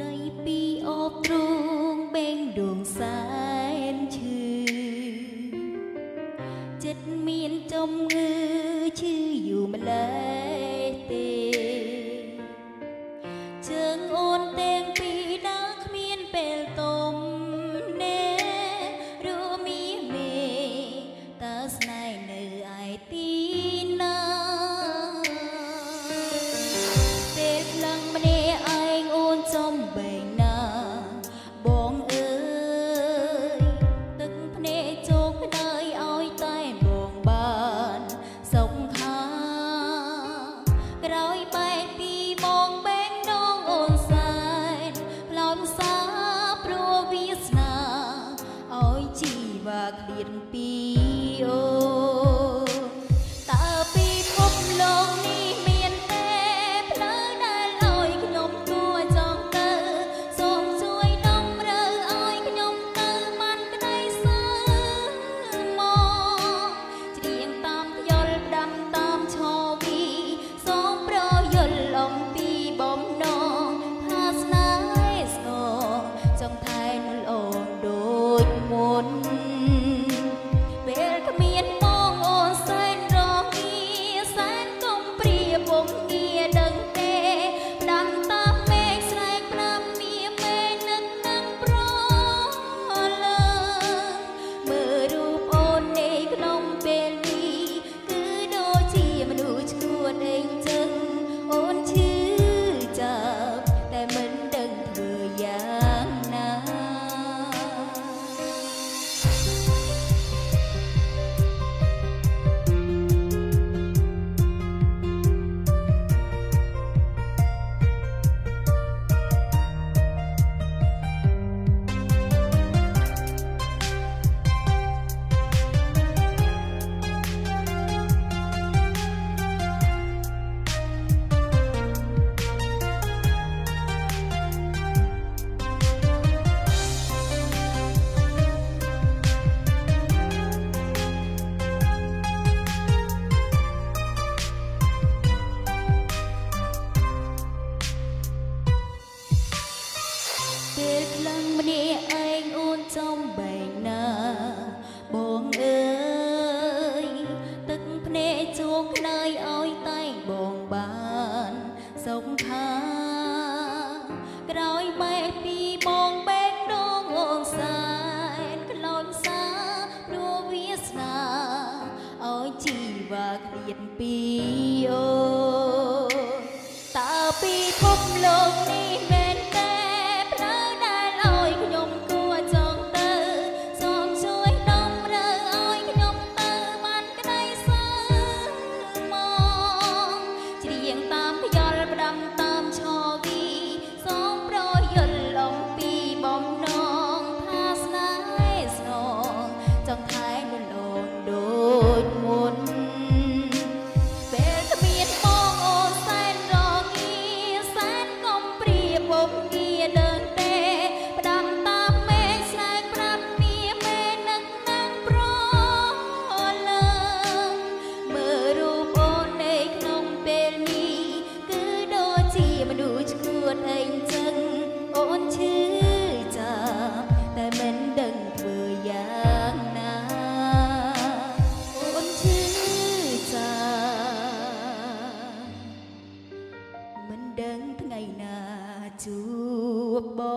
ដីពីអូបទ្រូងបេងដួងសែនឈឺចិត្តមានចំងើឈឺយូរម្លេះากเดือนปีโอ ចិត្តពីអូតើពី cuộc